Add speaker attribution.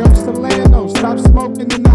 Speaker 1: youngster Lando. Stop smoking in the